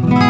Mm-hmm.